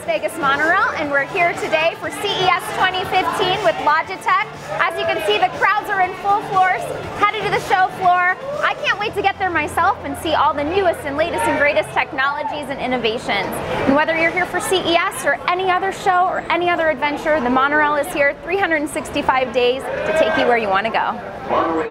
Las Vegas Monorail, and we're here today for CES 2015 with Logitech. As you can see, the crowds are in full force, headed to the show floor. I can't wait to get there myself and see all the newest and latest and greatest technologies and innovations. And whether you're here for CES or any other show or any other adventure, the monorail is here 365 days to take you where you want to go.